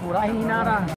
Pura hi nara.